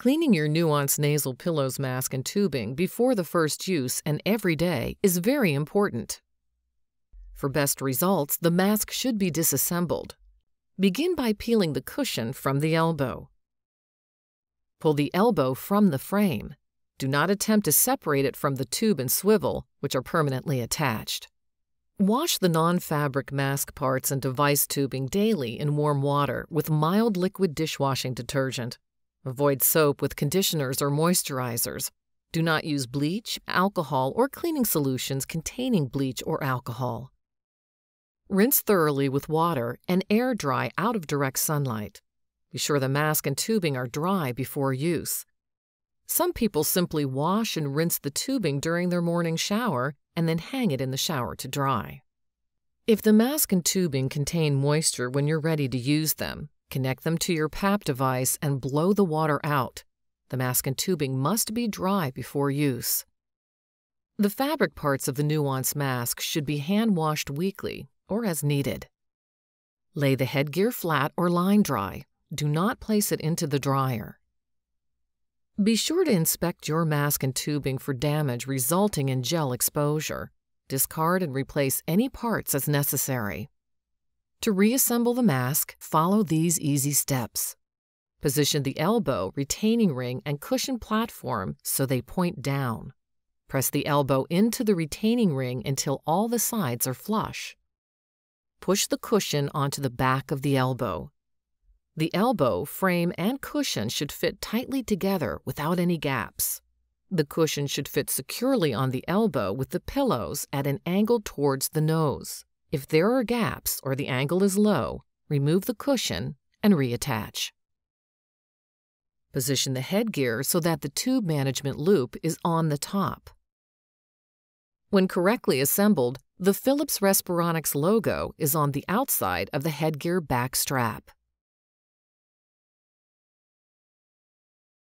Cleaning your Nuance nasal pillows mask and tubing before the first use and every day is very important. For best results, the mask should be disassembled. Begin by peeling the cushion from the elbow. Pull the elbow from the frame. Do not attempt to separate it from the tube and swivel, which are permanently attached. Wash the non-fabric mask parts and device tubing daily in warm water with mild liquid dishwashing detergent. Avoid soap with conditioners or moisturizers. Do not use bleach, alcohol, or cleaning solutions containing bleach or alcohol. Rinse thoroughly with water and air dry out of direct sunlight. Be sure the mask and tubing are dry before use. Some people simply wash and rinse the tubing during their morning shower and then hang it in the shower to dry. If the mask and tubing contain moisture when you're ready to use them, connect them to your PAP device and blow the water out. The mask and tubing must be dry before use. The fabric parts of the Nuance mask should be hand washed weekly or as needed. Lay the headgear flat or line dry. Do not place it into the dryer. Be sure to inspect your mask and tubing for damage resulting in gel exposure. Discard and replace any parts as necessary. To reassemble the mask, follow these easy steps. Position the elbow, retaining ring, and cushion platform so they point down. Press the elbow into the retaining ring until all the sides are flush. Push the cushion onto the back of the elbow. The elbow, frame, and cushion should fit tightly together without any gaps. The cushion should fit securely on the elbow with the pillows at an angle towards the nose. If there are gaps or the angle is low, remove the cushion and reattach. Position the headgear so that the tube management loop is on the top. When correctly assembled, the Philips Respironics logo is on the outside of the headgear back strap.